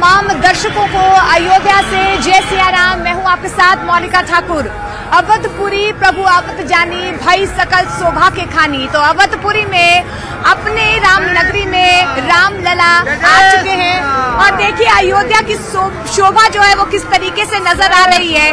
तमाम दर्शकों को अयोध्या से जय सिया राम मैं हूँ आपके साथ मौलिका ठाकुर। अवधपुरी प्रभु अवध जानी, भाई सकल शोभा के खानी। तो अवधपुरी में, अपने राम नगरी में राम लला आ चुके हैं। और देखिए, अयोध्या की शोभा जो है वो किस तरीके से नज़र आ रही है।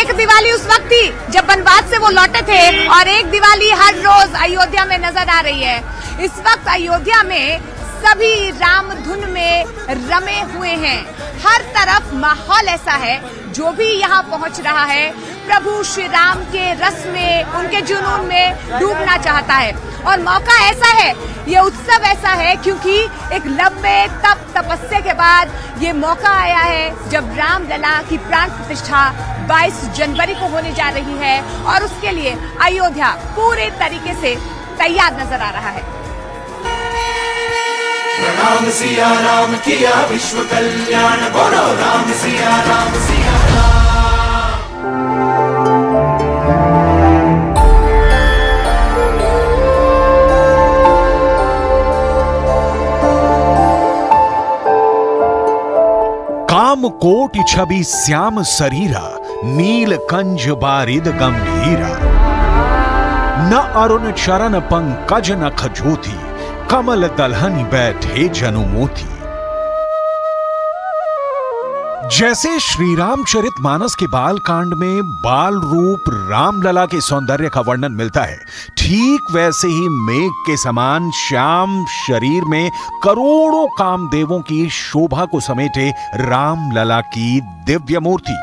एक दिवाली उस वक्त थी, जब बनवास से वो लौटे थे। और एक दिवाली हर रोज अयोध्या में नज़र आ रही है। इस वक्त अयोध्या में सभी राम धुन में रमे हुए हैं। हर तरफ़ माहौल ऐसा है, जो भी यहाँ पहुँच रहा है, प्रभु श्री राम के रस में, उनके जुनून में डूबना चाहता है। और मौका ऐसा है, ये उत्सव ऐसा है क्योंकि एक लंबे, तप तपस्या के बाद ये मौका आया है, जब राम लला की प्राण प्रतिष्ठा 22 जनवरी को होने जा रही है और उसके लिए अयोध्या पूरे तरीके से तैयार नज़र आ रहा है। राम सिया राम किया विश्व कल्याण, बोलो राम सिया राम सिया काम कोटि छवि श्याम शरीरा नील कंज बारिद गंभीरा। न अरुण चरण पंकज न खजोती कमल दलहनी बैठे जनु मोती। जैसे श्री रामचरित मानस के बाल कांड में बाल रूप रामलला के सौंदर्य का वर्णन मिलता है, ठीक वैसे ही मेघ के समान श्याम शरीर में करोड़ों कामदेवों की शोभा को समेटे रामलला की दिव्य मूर्ति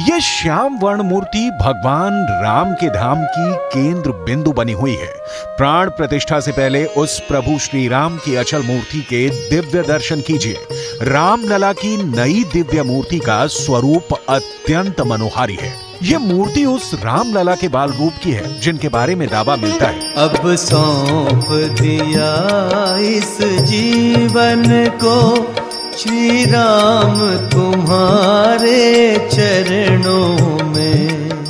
यह श्याम वर्ण मूर्ति भगवान राम के धाम की केंद्र बिंदु बनी हुई है। प्राण प्रतिष्ठा से पहले उस प्रभु श्री राम की अचल मूर्ति के दिव्य दर्शन कीजिए। राम लला की नई दिव्य मूर्ति का स्वरूप अत्यंत मनोहारी है। ये मूर्ति उस राम लला के बाल रूप की है, जिनके बारे में दावा मिलता है। अब सौंप दिया इस जीवन को श्री राम तुम्हारे चरणों में।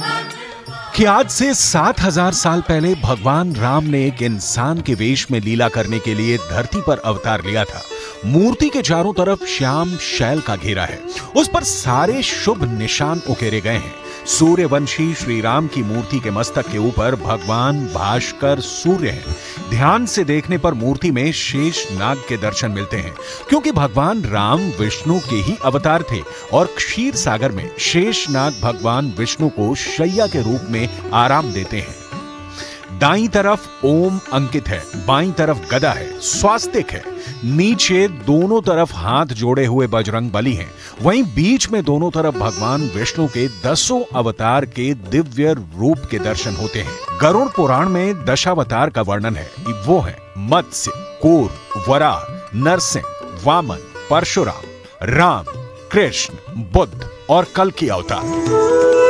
कि आज से सात हज़ार साल पहले भगवान राम ने एक इंसान के वेश में लीला करने के लिए धरती पर अवतार लिया था। मूर्ति के चारों तरफ़ श्याम शैल का घेरा है। उस पर सारे शुभ निशान उकेरे गए हैं। सूर्यवंशी श्री राम की मूर्ति के मस्तक के ऊपर भगवान भास्कर सूर्य हैं। ध्यान से देखने पर मूर्ति में शेष नाग के दर्शन मिलते हैं, क्योंकि भगवान राम विष्णु के ही अवतार थे और क्षीर सागर में शेष नाग भगवान विष्णु को शैया के रूप में आराम देते हैं। दाई तरफ़ ओम अंकित है, बाई तरफ़ गदा है, स्वास्तिक है। नीचे दोनों तरफ़ हाथ जोड़े हुए बजरंग बली हैं। वहीं बीच में दोनों तरफ़ भगवान विष्णु के दसों अवतार के दिव्य रूप के दर्शन होते हैं। गरुड़ पुराण में दशावतार का वर्णन है। वो है मत्स्य, कोर वराह नरसिंह, वामन, परशुराम, राम, कृष्ण, बुद्ध और कल की अवतार।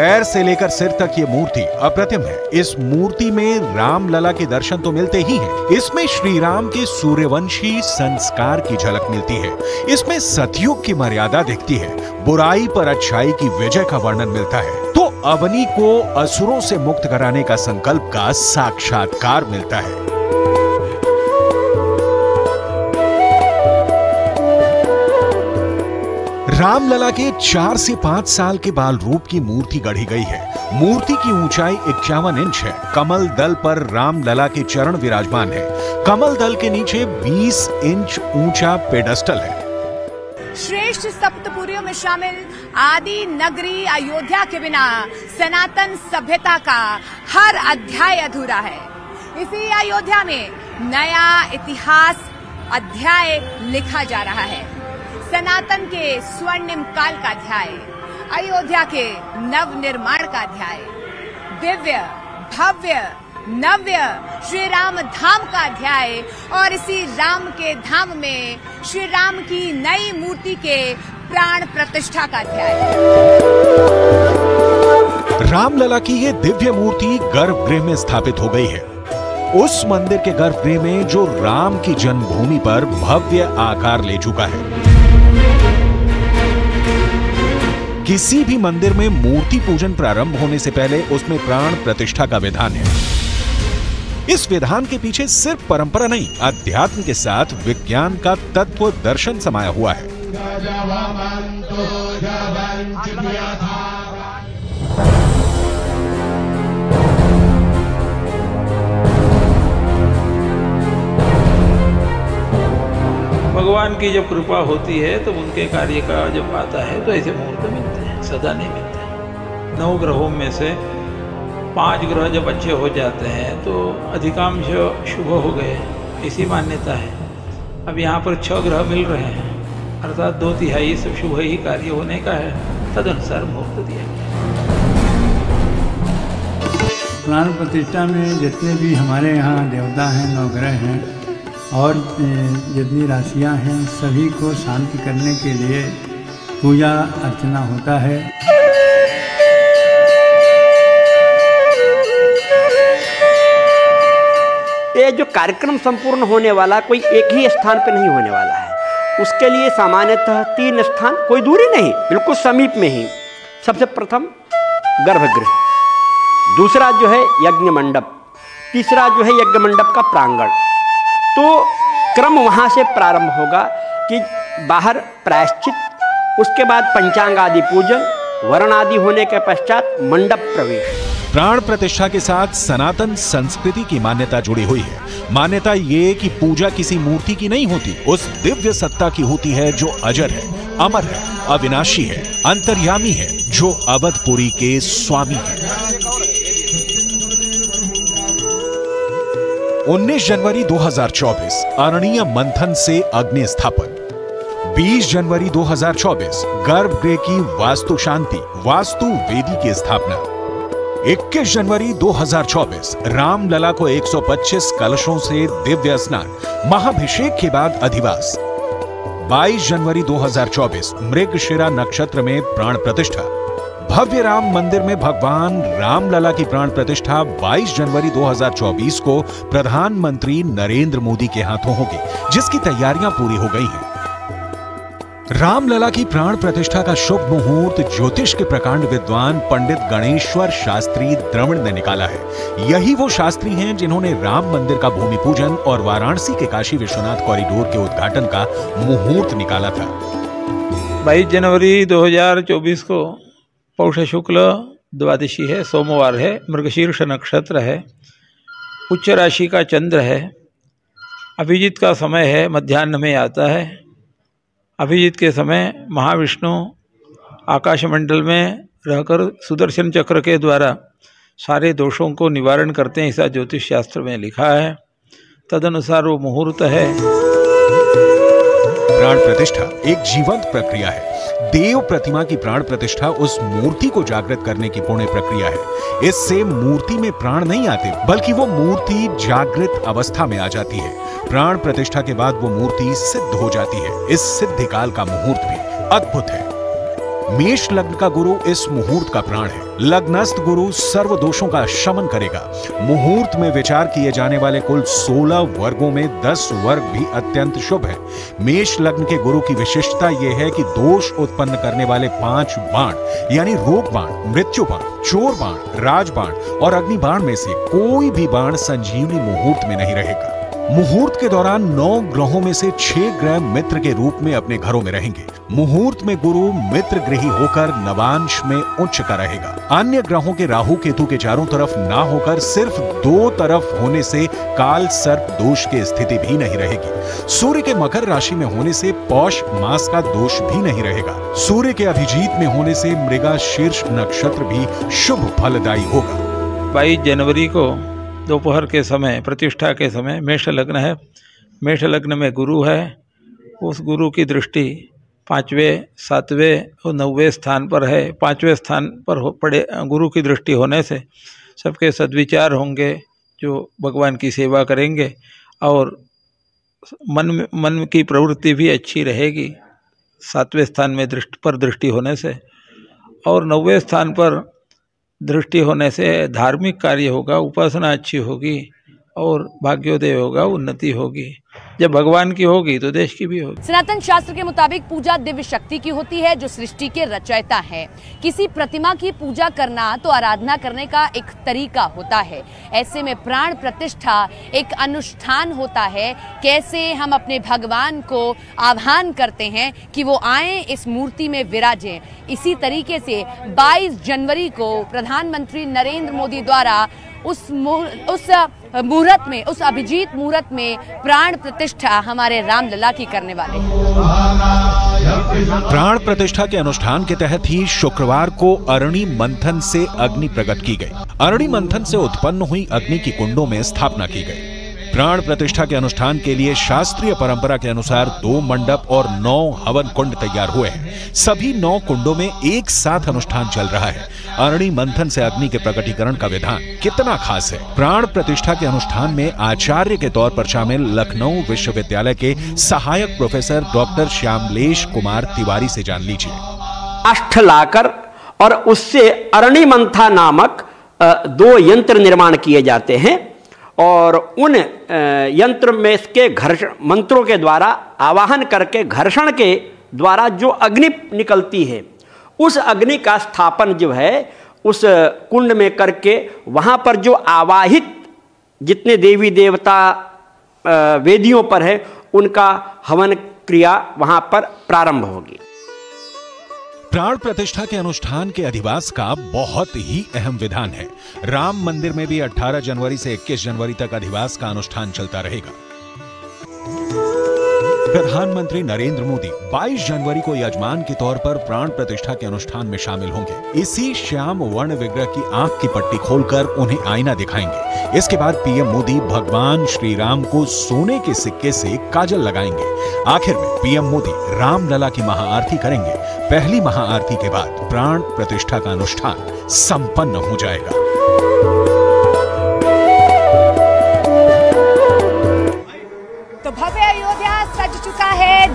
पैर से लेकर सिर तक ये मूर्ति अप्रतिम है। इस मूर्ति में राम लला के दर्शन तो मिलते ही हैं। इसमें श्री राम के सूर्यवंशी संस्कार की झलक मिलती है। इसमें सतयुग की मर्यादा दिखती है। बुराई पर अच्छाई की विजय का वर्णन मिलता है। तो अवनी को असुरों से मुक्त कराने का संकल्प का साक्षात्कार मिलता है। रामलला के चार से पाँच साल के बाल रूप की मूर्ति गढ़ी गई है। मूर्ति की ऊंचाई इक्यावन इंच है। कमल दल पर रामलला के चरण विराजमान है। कमल दल के नीचे 20 इंच ऊँचा पेडस्टल है। श्रेष्ठ सप्तपुरियों में शामिल आदि नगरी अयोध्या के बिना सनातन सभ्यता का हर अध्याय अधूरा है। इसी अयोध्या में नया इतिहास अध्याय लिखा जा रहा है। सनातन के स्वर्णिम काल का अध्याय, अयोध्या के नव निर्माण का अध्याय, दिव्य, भव्य, नव्य श्री राम धाम का अध्याय और इसी राम के धाम में श्री राम की नई मूर्ति के प्राण प्रतिष्ठा का अध्याय। रामलला की ये दिव्य मूर्ति गर्भगृह में स्थापित हो गई है। उस मंदिर के गर्भगृह में जो राम की जन्मभूमि पर भव्य आकार ले चुका है। किसी भी मंदिर में मूर्ति पूजन प्रारंभ होने से पहले उसमें प्राण प्रतिष्ठा का विधान है। इस विधान के पीछे सिर्फ़ परंपरा नहीं, अध्यात्म के साथ विज्ञान का तत्व दर्शन समाया हुआ है। भगवान की जब कृपा होती है तो उनके कार्य का जब आता है तो ऐसे मुहूर्त मिलते हैं, सदा नहीं मिलते नौ ग्रहों में से पाँच ग्रह जब अच्छे हो जाते हैं तो अधिकांश शुभ हो गए ऐसी मान्यता है। अब यहाँ पर छह ग्रह मिल रहे हैं, अर्थात दो तिहाई सब शुभ ही कार्य होने का है, तदनुसार मुहूर्त दिया गया। प्राण प्रतिष्ठा में जितने भी हमारे यहाँ देवता हैं नवग्रह हैं और जितनी राशियाँ हैं, सभी को शांति करने के लिए पूजा अर्चना होता है। ये जो कार्यक्रम संपूर्ण होने वाला, कोई एक ही स्थान पर नहीं होने वाला है। उसके लिए सामान्यतः तीन स्थान कोई दूरी नहीं, बिल्कुल समीप में ही। सबसे प्रथम, गर्भगृह। दूसरा जो है यज्ञ मंडप तीसरा जो है यज्ञ मंडप का प्रांगण। तो क्रम वहाँ से प्रारंभ होगा कि बाहर प्रायश्चित, उसके बाद पंचांग आदि पूजन वर्ण आदि होने के पश्चात मंडप प्रवेश। प्राण प्रतिष्ठा के साथ सनातन संस्कृति की मान्यता जुड़ी हुई है। मान्यता ये कि पूजा किसी मूर्ति की नहीं होती, उस दिव्य सत्ता की होती है जो अजर है, अमर है, अविनाशी है, अंतर्यामी है, जो अवधपुरी के स्वामी है। 19 जनवरी 2024 अरणीय मंथन से अग्नि स्थापन 20 जनवरी 2024 गर्भगृह की वास्तु शांति, वास्तु वेदी की स्थापना। 21 जनवरी 2024 रामलला को 125 कलशों से दिव्य स्नान, महाभिषेक के बाद अधिवास। 22 जनवरी 2024 मृगशिरा नक्षत्र में प्राण प्रतिष्ठा। भव्य राम मंदिर में भगवान रामलला की प्राण प्रतिष्ठा 22 जनवरी 2024 को प्रधानमंत्री नरेंद्र मोदी के हाथों होगी, जिसकी तैयारियाँ पूरी हो गई हैं। रामलला की प्राण प्रतिष्ठा का शुभ मुहूर्त ज्योतिष के प्रकांड विद्वान पंडित गणेश्वर शास्त्री द्रविड़ ने निकाला है। यही वो शास्त्री हैं जिन्होंने राम मंदिर का भूमि पूजन और वाराणसी के काशी विश्वनाथ कॉरिडोर के उद्घाटन का मुहूर्त निकाला था। 22 जनवरी 2024 को पौष शुक्ल द्वादशी है, सोमवार है, मृगशीर्ष नक्षत्र है, उच्च राशि का चंद्र है, अभिजीत का समय है, मध्यान्ह में आता है, अभिजीत के समय महाविष्णु आकाशमंडल में रहकर सुदर्शन चक्र के द्वारा सारे दोषों को निवारण करते हैं ऐसा ज्योतिष शास्त्र में लिखा है। तदनुसार वो मुहूर्त है। प्राण प्रतिष्ठा एक जीवंत प्रक्रिया है। देव प्रतिमा की प्राण प्रतिष्ठा उस मूर्ति को जागृत करने की पुण्य प्रक्रिया है। इससे मूर्ति में प्राण नहीं आते, बल्कि वो मूर्ति जागृत अवस्था में आ जाती है। प्राण प्रतिष्ठा के बाद वो मूर्ति सिद्ध हो जाती है। इस सिद्धि काल का मुहूर्त भी अद्भुत है। मेष लग्न का गुरु इस मुहूर्त का प्राण है। लग्नस्थ गुरु सर्व दोषों का शमन करेगा। मुहूर्त में विचार किए जाने वाले कुल 16 वर्गों में 10 वर्ग भी अत्यंत शुभ है। मेष लग्न के गुरु की विशिष्टता यह है कि दोष उत्पन्न करने वाले पाँच बाण, यानी रोग बाण, मृत्यु बाण, चोर बाण, राज बाण और अग्नि बाण में से कोई भी बाण संजीवनी मुहूर्त में नहीं रहेगा। मुहूर्त के दौरान नौ ग्रहों में से छह ग्रह मित्र के रूप में अपने घरों में रहेंगे। मुहूर्त में गुरु मित्र ग्रही होकर नवांश में उच्च का रहेगा। अन्य ग्रहों के राहु केतु के चारों तरफ़ ना होकर सिर्फ़ दो तरफ़ होने से काल सर्प दोष की स्थिति भी नहीं रहेगी। सूर्य के मकर राशि में होने से पौष मास का दोष भी नहीं रहेगा। सूर्य के अभिजीत में होने से मृगा शीर्ष नक्षत्र भी शुभ फलदायी होगा। बाईस जनवरी को दोपहर के समय, प्रतिष्ठा के समय मेष लग्न है। मेष लग्न में गुरु है। उस गुरु की दृष्टि पाँचवें, सातवें और नौवें स्थान पर है। पाँचवें स्थान पर हो पड़े, गुरु की दृष्टि होने से सबके सद्विचार होंगे, जो भगवान की सेवा करेंगे और मन में मन की प्रवृत्ति भी अच्छी रहेगी सातवें स्थान में दृष्टि पर दृष्टि होने से। और नौवें स्थान पर दृष्टि होने से धार्मिक कार्य होगा उपासना अच्छी होगी और भाग्योदय होगा उन्नति होगी। जब भगवान की होगी तो देश की भी होगी। सनातन शास्त्र के मुताबिक पूजा दिव्य शक्ति की होती है, जो सृष्टि के रचयिता है। किसी प्रतिमा की पूजा करना तो आराधना करने का एक तरीका होता है। ऐसे में प्राण प्रतिष्ठा एक अनुष्ठान होता है, कैसे हम अपने भगवान को आह्वान करते हैं कि वो आए, इस मूर्ति में विराजें। इसी तरीके से 22 जनवरी को प्रधानमंत्री नरेंद्र मोदी द्वारा उस उस मुहूर्त में, उस अभिजीत मुहूर्त में प्राण प्रतिष्ठा हमारे रामलला की करने वाले प्राण प्रतिष्ठा के अनुष्ठान के तहत ही शुक्रवार को अरणी मंथन से अग्नि प्रकट की गई। अरणी मंथन से उत्पन्न हुई अग्नि की कुंडों में स्थापना की गई। प्राण प्रतिष्ठा के अनुष्ठान के लिए शास्त्रीय परंपरा के अनुसार दो मंडप और नौ हवन कुंड तैयार हुए हैं। सभी नौ कुंडों में एक साथ अनुष्ठान चल रहा है। अरणी मंथन से अग्नि के प्रकटीकरण का विधान कितना खास है। प्राण प्रतिष्ठा के अनुष्ठान में आचार्य के तौर पर शामिल लखनऊ विश्वविद्यालय के सहायक प्रोफेसर डॉक्टर श्यामलेश कुमार तिवारी से जान लीजिए। अष्ट लाकर और उससे अरणि मंथा नामक दो यंत्र निर्माण किए जाते हैं। और उन यंत्र में इसके घर्षण मंत्रों के द्वारा, आवाहन करके, घर्षण के द्वारा जो अग्नि निकलती है, उस अग्नि का स्थापन जो है, उस कुंड में करके, वहाँ पर जो आवाहित जितने देवी देवता वेदियों पर है, उनका हवन क्रिया वहाँ पर प्रारंभ होगी। प्राण प्रतिष्ठा के अनुष्ठान के अधिवास का बहुत ही अहम विधान है। राम मंदिर में भी 18 जनवरी से 21 जनवरी तक अधिवास का अनुष्ठान चलता रहेगा। प्रधानमंत्री नरेंद्र मोदी 22 जनवरी को यजमान के तौर पर प्राण प्रतिष्ठा के अनुष्ठान में शामिल होंगे। इसी श्याम वर्ण विग्रह की आँख की पट्टी खोलकर उन्हें आईना दिखाएँगे। इसके बाद पीएम मोदी भगवान श्री राम को सोने के सिक्के से काजल लगाएँगे। आखिर में पीएम मोदी रामलला की महाआरती करेंगे। पहली महाआरती के बाद प्राण प्रतिष्ठा का अनुष्ठान संपन्न हो जाएगा।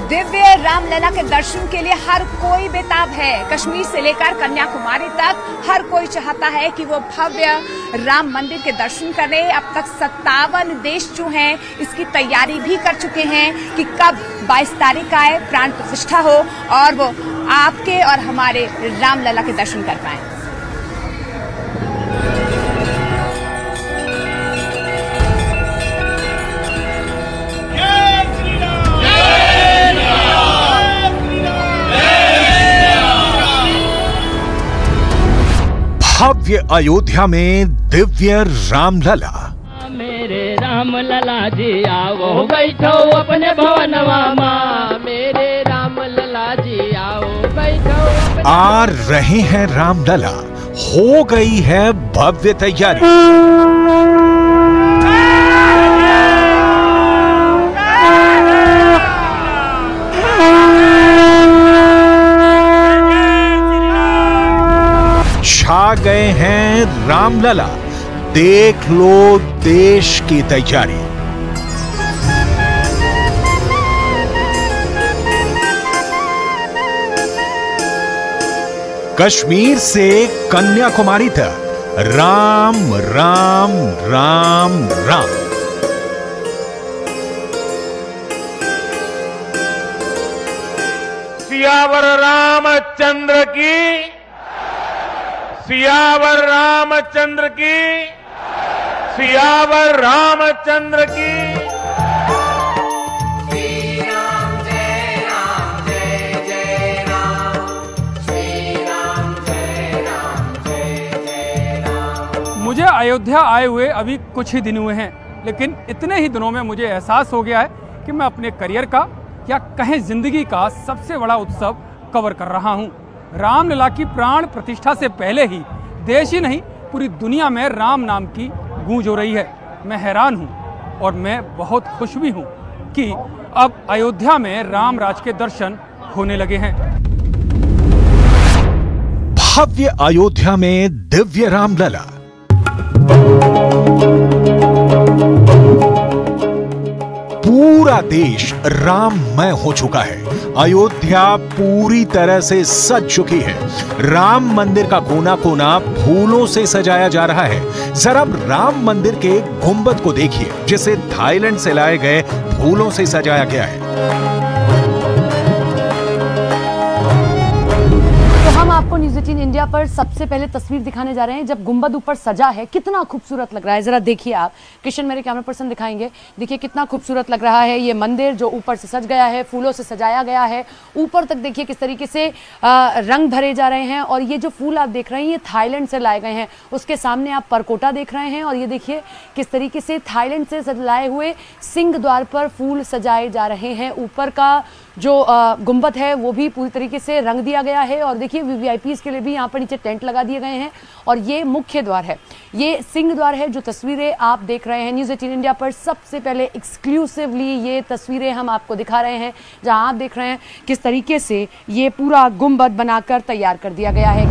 दिव्य रामलला के दर्शन के लिए हर कोई बेताब है। कश्मीर से लेकर कन्याकुमारी तक हर कोई चाहता है कि वो भव्य राम मंदिर के दर्शन करे। अब तक सत्तावन देश जो हैं, इसकी तैयारी भी कर चुके हैं कि कब 22 तारीख है प्राण प्रतिष्ठा हो और वो आपके और हमारे रामलला के दर्शन कर पाए। भव्य अयोध्या में दिव्य रामलला। मेरे राम लला जी आओ बैठो अपने भवन माँ मेरे राम लला जी आओ बैठो आ रहे हैं रामलला। हो गई है भव्य तैयारी। गए हैं रामलला। देख लो देश की तैयारी। कश्मीर से कन्याकुमारी तक। राम राम राम राम। सियावर रामचंद्र की सियावर रामचंद्र की, सियावर रामचंद्र की। मुझे अयोध्या आए हुए अभी कुछ ही दिन हुए हैं, लेकिन इतने ही दिनों में मुझे एहसास हो गया है कि मैं अपने करियर का या कहें ज़िंदगी का सबसे बड़ा उत्सव कवर कर रहा हूँ। रामलला की प्राण प्रतिष्ठा से पहले ही देश ही नहीं, पूरी दुनिया में राम नाम की गूंज हो रही है। मैं हैरान हूँ और मैं बहुत खुश भी हूँ कि अब अयोध्या में राम राज के दर्शन होने लगे हैं। भव्य अयोध्या में दिव्य रामलला। पूरा देश राममय हो चुका है। अयोध्या पूरी तरह से सज चुकी है। राम मंदिर का कोना कोना फूलों से सजाया जा रहा है। जरा राम मंदिर के गुंबद को देखिए, जिसे थाईलैंड से लाए गए फूलों से सजाया गया है। आपको न्यूज़ एटीन इंडिया पर सबसे पहले तस्वीर दिखाने जा रहे हैं। जब गुंबद ऊपर सजा है कितना खूबसूरत लग रहा है। जरा देखिए आप। किशन मेरे कैमरा पर्सन दिखाएँगे। देखिए कितना खूबसूरत लग रहा है ये मंदिर जो ऊपर से सज गया है फूलों से सजाया गया है। ऊपर तक देखिए किस तरीके से आ, रंग भरे जा रहे हैं और ये जो फूल आप देख रहे हैं ये थाईलैंड से लाए गए हैं। उसके सामने आप परकोटा देख रहे हैं और ये देखिए किस तरीके से थाईलैंड से लाए हुए सिंह द्वार पर फूल सजाए जा रहे हैं। ऊपर का जो गुंबद है वो भी पूरी तरीके से रंग दिया गया है और देखिए वीवीआईपीज के लिए भी यहाँ पर नीचे टेंट लगा दिए गए हैं और ये मुख्य द्वार है। ये सिंह द्वार है जो तस्वीरें आप देख रहे हैं। न्यूज़ एटीन इंडिया पर सबसे पहले एक्सक्लूसिवली ये तस्वीरें हम आपको दिखा रहे हैं जहाँ आप देख रहे हैं किस तरीके से ये पूरा गुंबद बनाकर तैयार कर दिया गया है।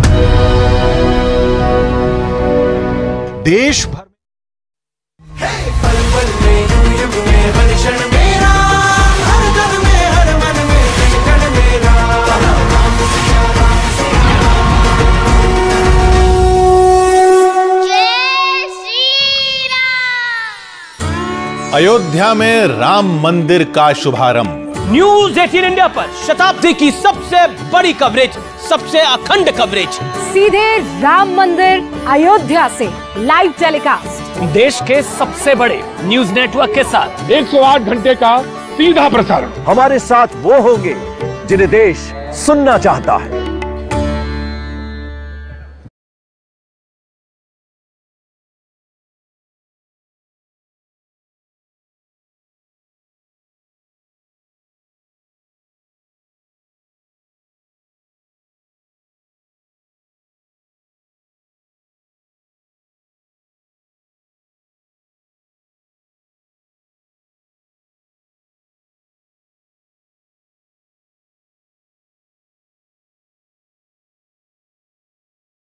देश भर hey, पल पल में युग युग में हर क्षण मेरा हर अयोध्या में राम मंदिर का शुभारंभ। न्यूज़ एटीन इंडिया पर शताब्दी की सबसे बड़ी कवरेज सबसे अखंड कवरेज। सीधे राम मंदिर अयोध्या से लाइव टेलीकास्ट देश के सबसे बड़े न्यूज़ नेटवर्क के साथ। 108 घंटे का सीधा प्रसारण। हमारे साथ वो होंगे जिन्हें देश सुनना चाहता है।